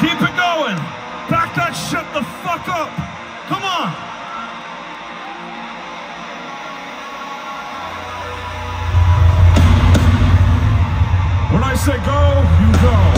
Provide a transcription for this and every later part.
Keep it going. Back that shit the fuck up. Come on. When I say go, you go.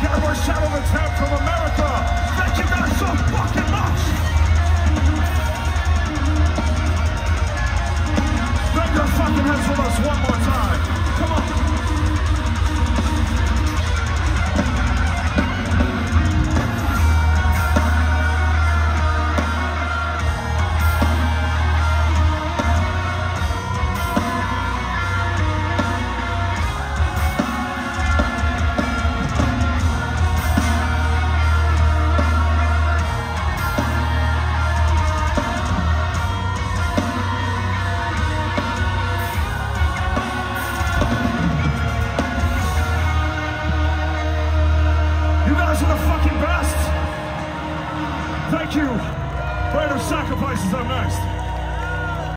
Again, we're Shadow of from America. Thank you guys so fucking much. Bend your fucking heads with us one more Thank you. Greater sacrifices, I'm next.